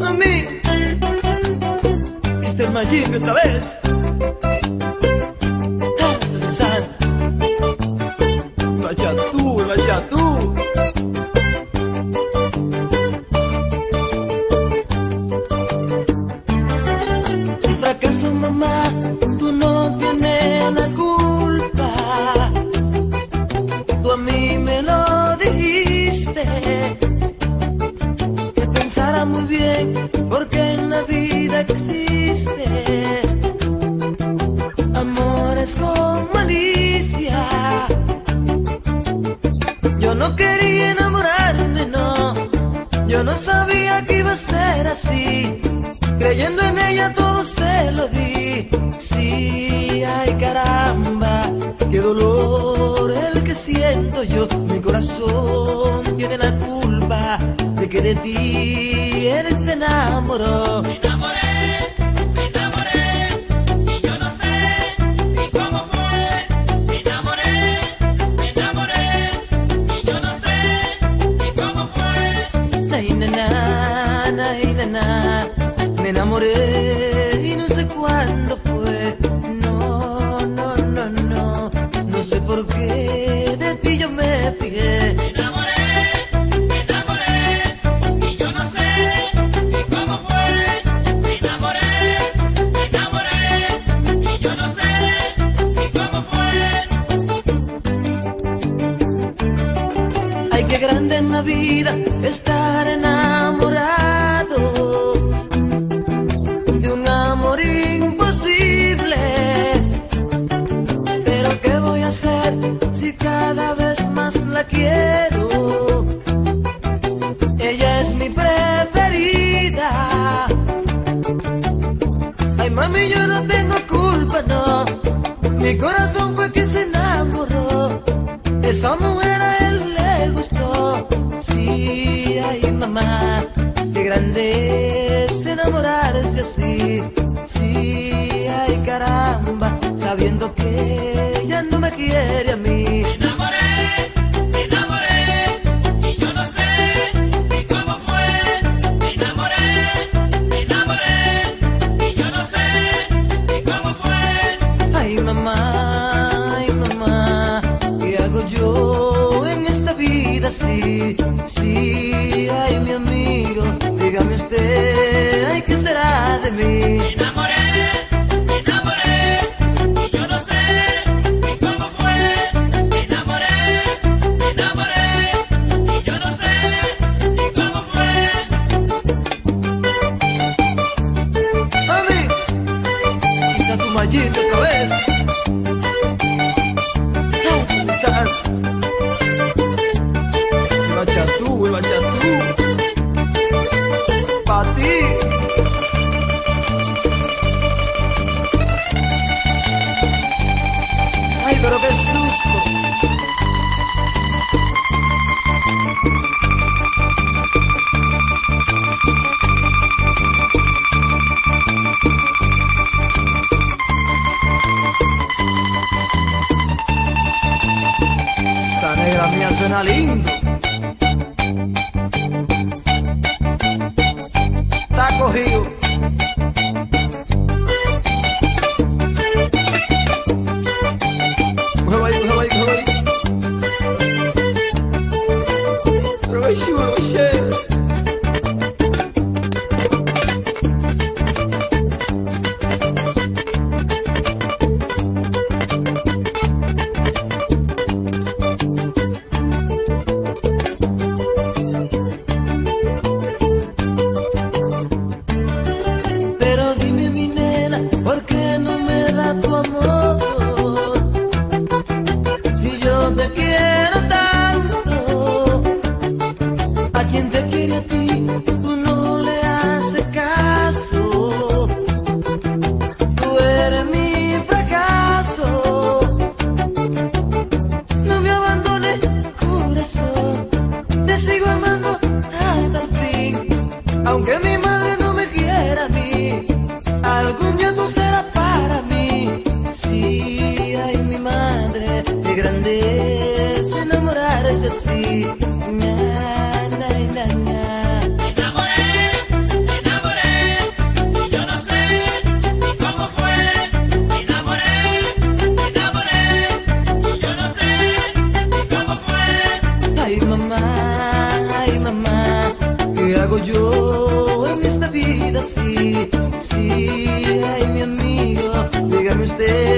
A mí, este es Majin otra vez. Porque en la vida existe amores con malicia. Yo no quería enamorarme, no. Yo no sabía que iba a ser así. Creyendo en ella todo se lo di. Sí, ay caramba, qué dolor el que siento yo. Mi corazón tiene la culpa de que de ti él se enamoró. Me enamoré, me enamoré, y yo no sé ni cómo fue. Me enamoré, me enamoré, y yo no sé ni cómo fue. Ay, na, na, na, ay, na, na. Me enamoré y no sé cuándo fue. No, no, no, no. No sé por qué de ti yo me fijé. Vida estar enamorado de un amor imposible. Pero qué voy a hacer si cada vez más la quiero. Ella es mi preferida. Ay, mami, yo no tengo culpa, no. Mi corazón fue que se enamoró. Esa mujer ella no me quiere a mí. Me enamoré, me enamoré, y yo no sé ni cómo fue. Me enamoré, me enamoré, y yo no sé ni cómo fue. Ay, mamá, ay, mamá, ¿qué hago yo en esta vida? Sí, sí, ay, mi amigo, dígame usted, ay, ¿qué será de mí? Negra mía suena lindo. Thursday.